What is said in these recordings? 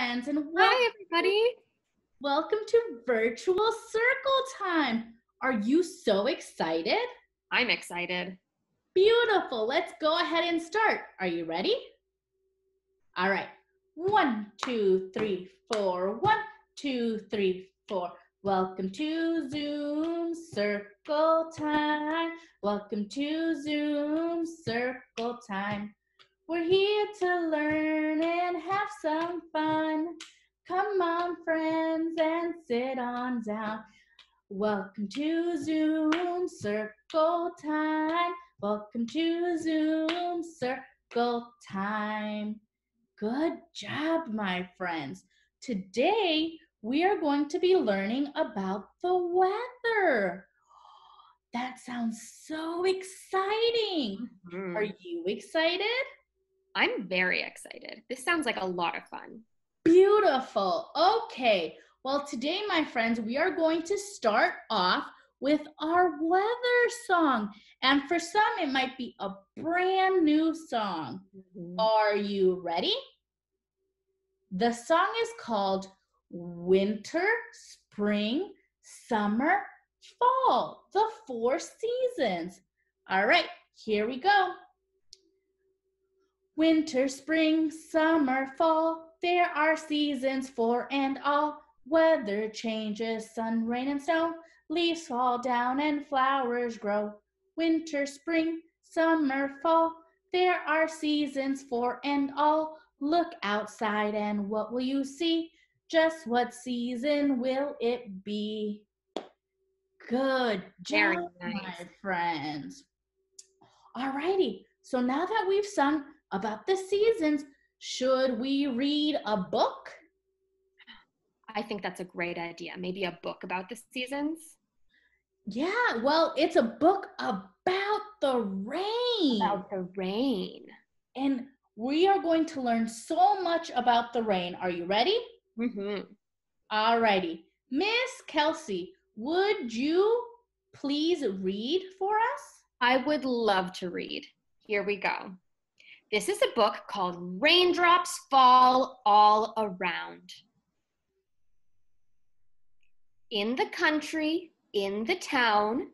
friends, and welcome, Hi, everybody. Welcome to Virtual Circle Time. Are you so excited? I'm excited. Beautiful. Let's go ahead and start. Are you ready? All right. One, two, three, four. One, two, three, four. Welcome to Zoom Circle Time. Welcome to Zoom Circle Time. We're here to learn and have some fun. Come on, friends, and sit on down. Welcome to Zoom Circle Time. Welcome to Zoom Circle Time. Good job, my friends. Today, we are going to be learning about the weather. That sounds so exciting. Mm-hmm. Are you excited? I'm very excited. This sounds like a lot of fun. Beautiful. Okay. Well, today, my friends, we are going to start off with our weather song. And for some, it might be a brand new song. Mm-hmm. Are you ready? The song is called Winter, Spring, Summer, Fall, the four seasons. All right, here we go. Winter, spring, summer, fall, there are seasons for and all. Weather changes, sun, rain, and snow. Leaves fall down and flowers grow. Winter, spring, summer, fall, there are seasons for and all. Look outside and what will you see? Just what season will it be? Good job, nice. my friends. Alrighty, so now that we've sung about the seasons, should we read a book? I think that's a great idea. Maybe a book about the seasons? Yeah, well, it's a book about the rain. About the rain. And we are going to learn so much about the rain. Are you ready? Mm-hmm. All righty. Miss Kelsey, would you please read for us? I would love to read. Here we go. This is a book called Raindrops Fall All Around. In the country, in the town,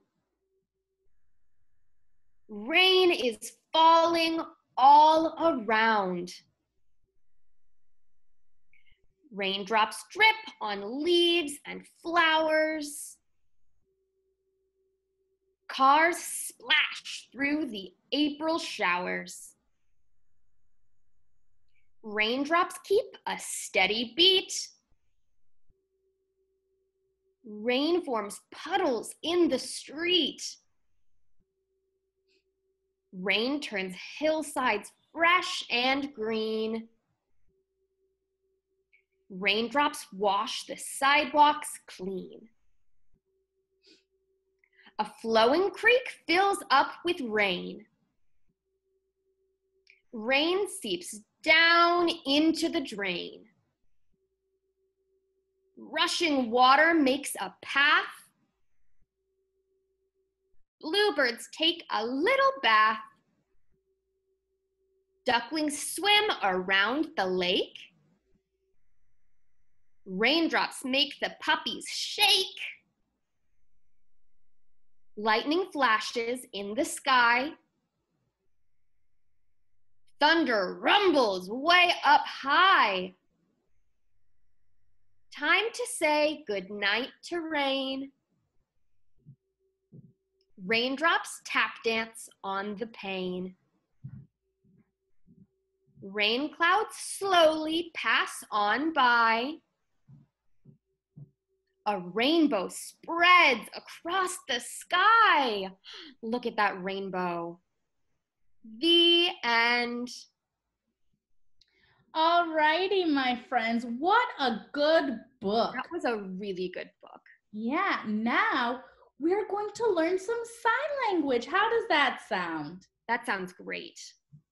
rain is falling all around. Raindrops drip on leaves and flowers. Cars splash through the April showers. Raindrops keep a steady beat. Rain forms puddles in the street. Rain turns hillsides fresh and green. Raindrops wash the sidewalks clean. A flowing creek fills up with rain. Rain seeps down into the drain. Rushing water makes a path. Bluebirds take a little bath. Ducklings swim around the lake. Raindrops make the puppies shake. Lightning flashes in the sky. Thunder rumbles way up high. Time to say goodnight to rain. Raindrops tap dance on the pane. Rain clouds slowly pass on by. A rainbow spreads across the sky. Look at that rainbow. The end. Alrighty, my friends. What a good book. That was a really good book. Yeah, now we're going to learn some sign language. How does that sound? That sounds great.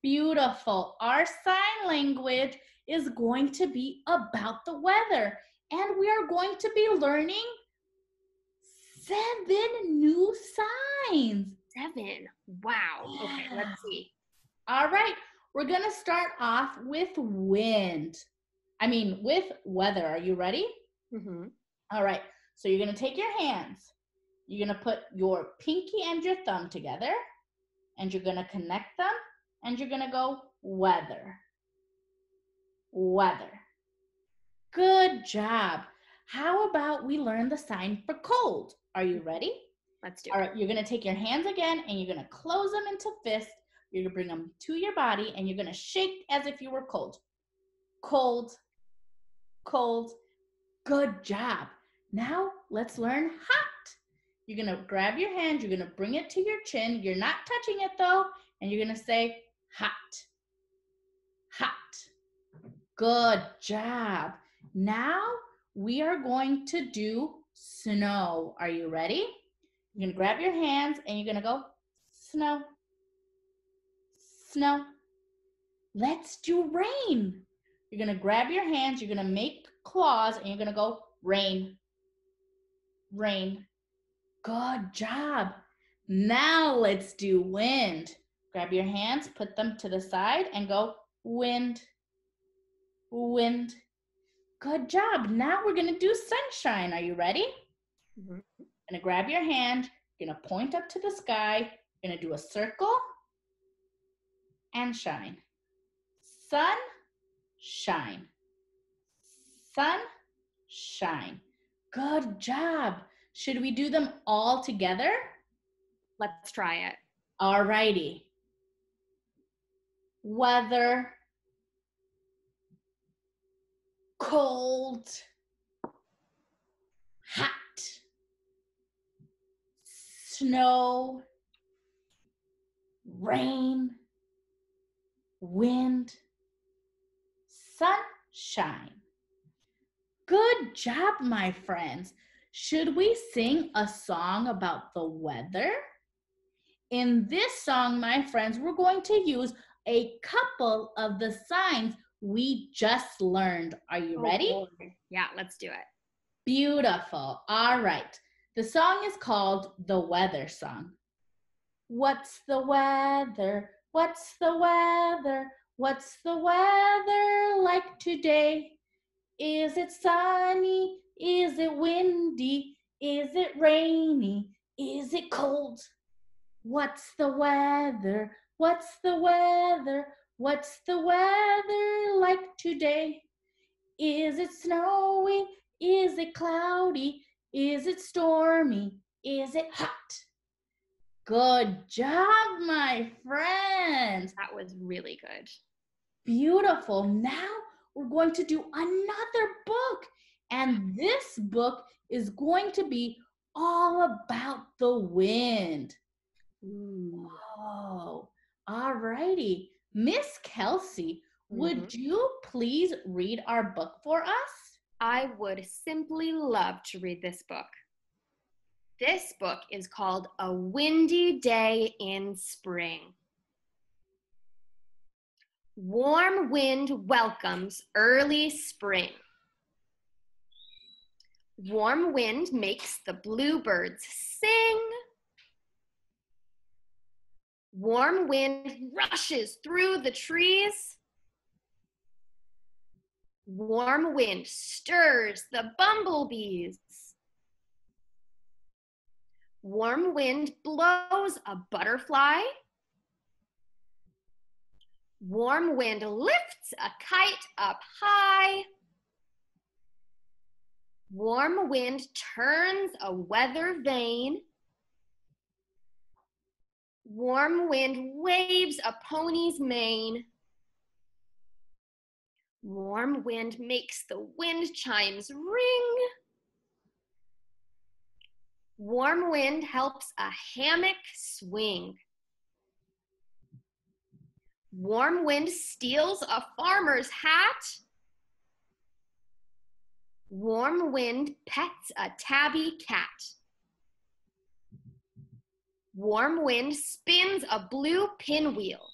Beautiful. Our sign language is going to be about the weather, and we are going to be learning seven new signs. Seven. Wow. Okay, let's see. All right, we're gonna start off with wind. I mean, with weather. Are you ready? Mm-hmm. All right. So you're going to take your hands. You're going to put your pinky and your thumb together, and you're going to connect them, and you're going to go weather. Weather. Good job. How about we learn the sign for cold? Are you ready? Let's do it. right, you're gonna take your hands again and you're gonna close them into fists. You're gonna bring them to your body and you're gonna shake as if you were cold. Cold, cold. Good job. Now let's learn hot. You're gonna grab your hand, you're gonna bring it to your chin. You're not touching it though, and you're gonna say hot, hot. Good job. Now we are going to do snow. Are you ready? You're gonna grab your hands and you're gonna go snow, snow. Let's do rain. You're gonna grab your hands, you're gonna make claws, and you're gonna go rain, rain. Good job. Now let's do wind. Grab your hands, put them to the side, and go wind, wind. Good job. Now we're gonna do sunshine. Are you ready? Mhm. Gonna grab your hand, gonna point up to the sky, gonna do a circle and shine. Sun, shine. Sun, shine. Good job. Should we do them all together? Let's try it. All righty. Weather, cold, hot, snow, rain, wind, sunshine. Good job, my friends. Should we sing a song about the weather? In this song, my friends, we're going to use a couple of the signs we just learned. Are you Oh, ready? Yeah, let's do it. Beautiful. All right. The song is called The Weather Song. What's the weather? What's the weather? What's the weather like today? Is it sunny? Is it windy? Is it rainy? Is it cold? What's the weather? What's the weather? What's the weather like today? Is it snowy? Is it cloudy? Is it stormy? Is it hot? Good job, my friends. That was really good. Beautiful. Now we're going to do another book. And this book is going to be all about the wind. Ooh. Oh, all righty. Miss Kelsey, would Mhm. you please read our book for us? I would simply love to read this book. This book is called A Windy Day in Spring. Warm wind welcomes early spring. Warm wind makes the bluebirds sing. Warm wind rushes through the trees. Warm wind stirs the bumblebees. Warm wind blows a butterfly. Warm wind lifts a kite up high. Warm wind turns a weather vane. Warm wind waves a pony's mane. Warm wind makes the wind chimes ring. Warm wind helps a hammock swing. Warm wind steals a farmer's hat. Warm wind pets a tabby cat. Warm wind spins a blue pinwheel.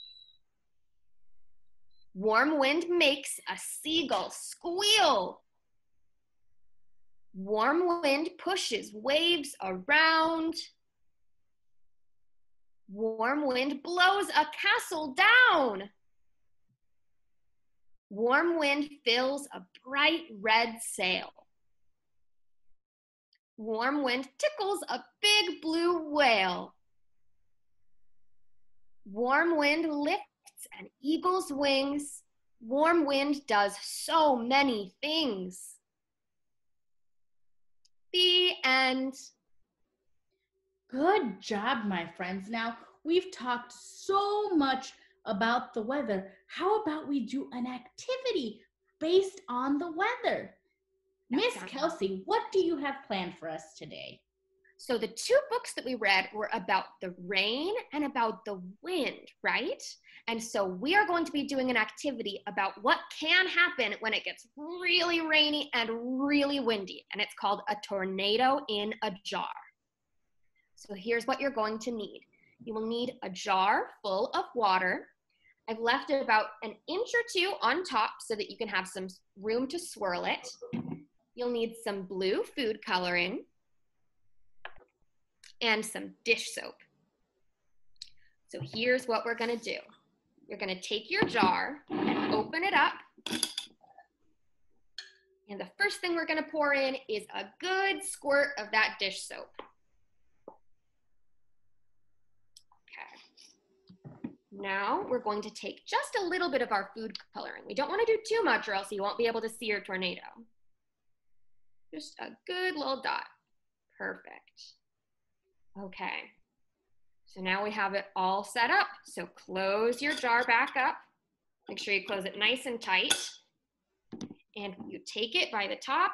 Warm wind makes a seagull squeal. Warm wind pushes waves around. Warm wind blows a castle down. Warm wind fills a bright red sail. Warm wind tickles a big blue whale. Warm wind lifts an eagle's wings. Warm wind does so many things. The end. Good job, my friends. Now, we've talked so much about the weather. How about we do an activity based on the weather? Miss Kelsey, what do you have planned for us today? So, the two books that we read were about the rain and about the wind, right? And so, we are going to be doing an activity about what can happen when it gets really rainy and really windy. And it's called a tornado in a jar. So here's what you're going to need. You will need a jar full of water. I've left about an inch or two on top so that you can have some room to swirl it. You'll need some blue food coloring and some dish soap. So here's what we're gonna do. You're gonna take your jar and open it up. And the first thing we're gonna pour in is a good squirt of that dish soap. Okay. Now we're going to take just a little bit of our food coloring. We don't want to do too much or else you won't be able to see your tornado. Just a good little dot. Perfect. Okay. So now we have it all set up. So close your jar back up. Make sure you close it nice and tight. And you take it by the top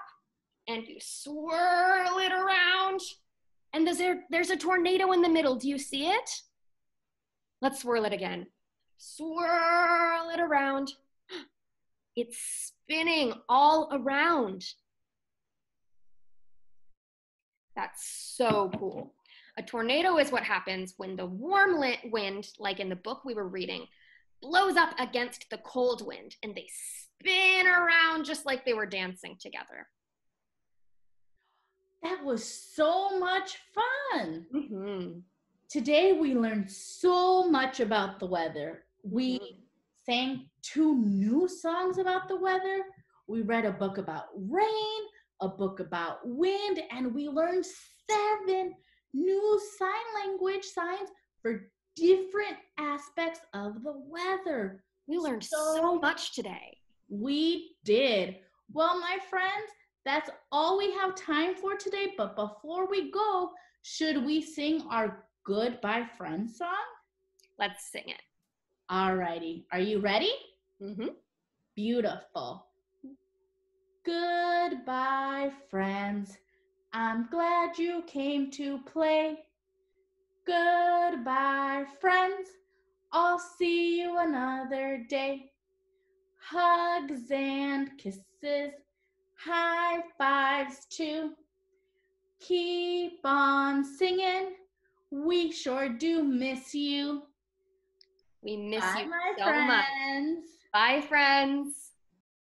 and you swirl it around. And there's a, there's a tornado in the middle. Do you see it? Let's swirl it again. Swirl it around. It's spinning all around. That's so cool. A tornado is what happens when the warm wind, like in the book we were reading, blows up against the cold wind and they spin around just like they were dancing together. That was so much fun. Mm-hmm. Today we learned so much about the weather. We mm-hmm. sang two new songs about the weather. We read a book about rain, a book about wind, and we learned seven new sign language signs for different aspects of the weather. We learned so, so much today. We did. Well, my friends, that's all we have time for today. But before we go, should we sing our Goodbye Friends song? Let's sing it. Alrighty. Are you ready? Mm-hmm. Beautiful. Goodbye, friends. I'm glad you came to play. Goodbye, friends. I'll see you another day. Hugs and kisses, high fives too. Keep on singing we sure do miss you. We miss Bye, you so friends. much. Bye, friends.